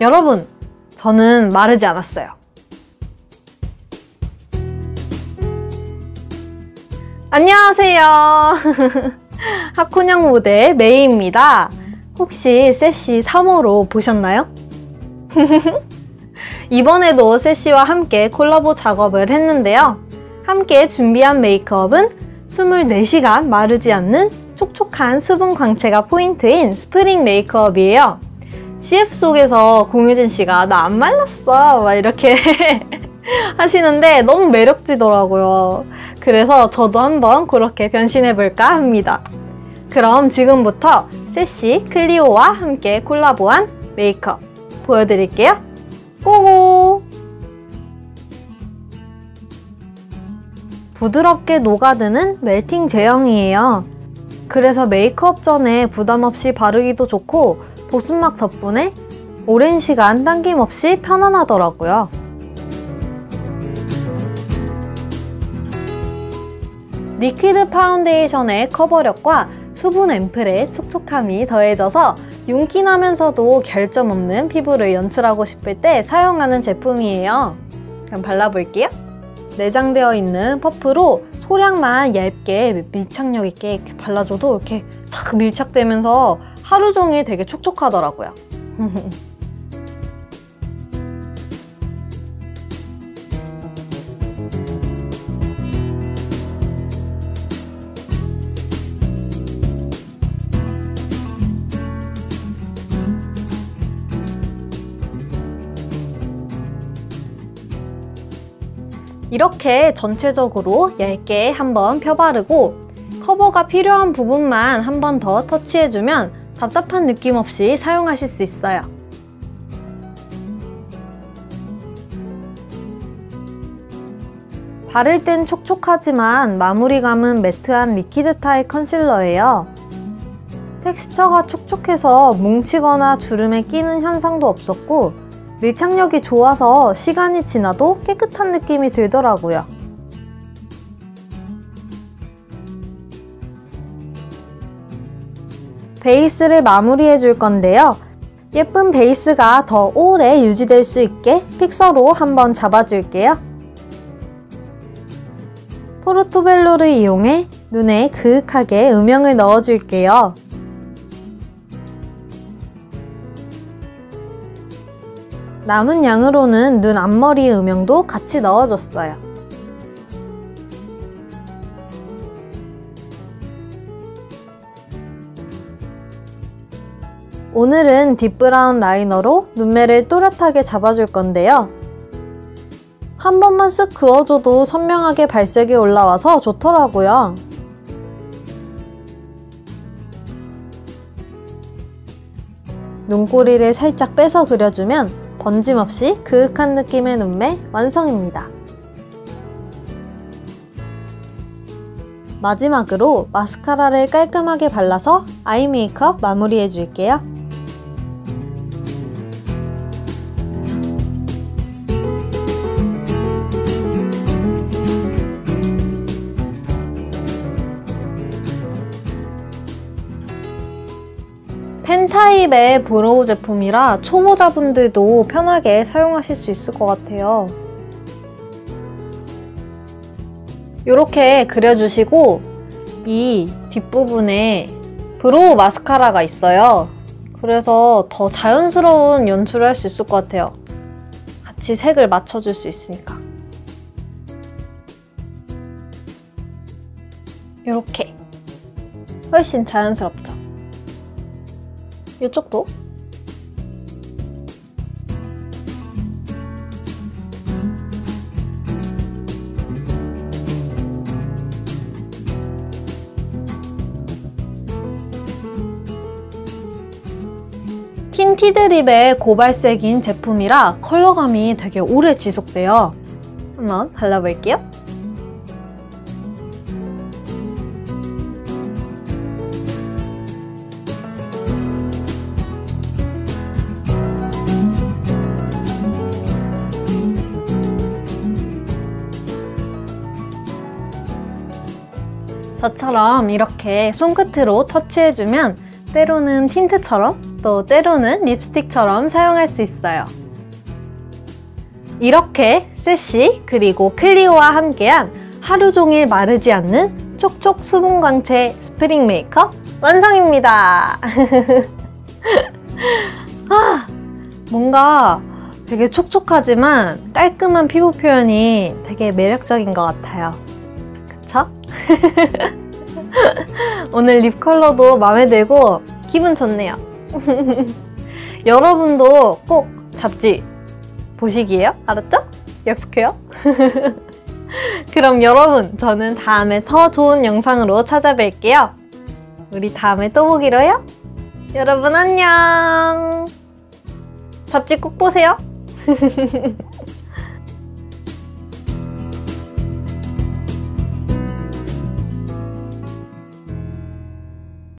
여러분, 저는 마르지 않았어요. 안녕하세요. 하코냥 모델 메이입니다. 혹시 세시 3호로 보셨나요? 이번에도 CECI와 함께 콜라보 작업을 했는데요. 함께 준비한 메이크업은 24시간 마르지 않는 촉촉한 수분 광채가 포인트인 스프링 메이크업이에요. CF 속에서 공유진 씨가 나 안 말랐어 막 이렇게 하시는데 너무 매력지더라고요. 그래서 저도 한번 그렇게 변신해볼까 합니다. 그럼 지금부터 세시 클리오와 함께 콜라보한 메이크업 보여드릴게요. 고고! 부드럽게 녹아드는 멜팅 제형이에요. 그래서 메이크업 전에 부담 없이 바르기도 좋고 보습막 덕분에 오랜 시간 당김없이 편안하더라고요. 리퀴드 파운데이션의 커버력과 수분 앰플의 촉촉함이 더해져서 윤기나면서도 결점 없는 피부를 연출하고 싶을 때 사용하는 제품이에요. 그럼 발라볼게요. 내장되어 있는 퍼프로 소량만 얇게 밀착력 있게 발라줘도 이렇게 착 밀착되면서 하루 종일 되게 촉촉하더라고요. 이렇게 전체적으로 얇게 한번 펴바르고 커버가 필요한 부분만 한 번 더 터치해주면 답답한 느낌 없이 사용하실 수 있어요. 바를 땐 촉촉하지만 마무리감은 매트한 리퀴드 타입 컨실러예요. 텍스처가 촉촉해서 뭉치거나 주름에 끼는 현상도 없었고 밀착력이 좋아서 시간이 지나도 깨끗한 느낌이 들더라고요. 베이스를 마무리해 줄 건데요. 예쁜 베이스가 더 오래 유지될 수 있게 픽서로 한번 잡아줄게요. 포르토벨로를 이용해 눈에 그윽하게 음영을 넣어줄게요. 남은 양으로는 눈 앞머리 음영도 같이 넣어줬어요. 오늘은 딥브라운 라이너로 눈매를 또렷하게 잡아줄 건데요. 한 번만 쓱 그어줘도 선명하게 발색이 올라와서 좋더라고요. 눈꼬리를 살짝 빼서 그려주면 번짐없이 그윽한 느낌의 눈매 완성입니다. 마지막으로 마스카라를 깔끔하게 발라서 아이 메이크업 마무리해 줄게요. 펜 타입의 brow 제품이라 초보자분들도 편하게 사용하실 수 있을 것 같아요. 이렇게 그려주시고 이 뒷부분에 brow 마스카라가 있어요. 그래서 더 자연스러운 연출을 할 수 있을 것 같아요. 같이 색을 맞춰줄 수 있으니까. 이렇게 훨씬 자연스럽죠? 이쪽도 틴티드립의 고발색인 제품이라 컬러감이 되게 오래 지속돼요. 한번 발라볼게요. 저처럼 이렇게 손끝으로 터치해주면 때로는 틴트처럼 또 때로는 립스틱처럼 사용할 수 있어요. 이렇게 CeCi 그리고 CLIO와 함께한 하루 종일 마르지 않는 촉촉 수분 광채 스프링 메이크업 완성입니다. 아, 뭔가 되게 촉촉하지만 깔끔한 피부 표현이 되게 매력적인 것 같아요. 그쵸? 오늘 lip 컬러도 마음에 들고 기분 좋네요. 여러분도 꼭 잡지 보시기에요. 알았죠? 약속해요. 그럼 여러분, 저는 다음에 더 좋은 영상으로 찾아뵐게요. 우리 다음에 또 보기로요. 여러분 안녕. 잡지 꼭 보세요.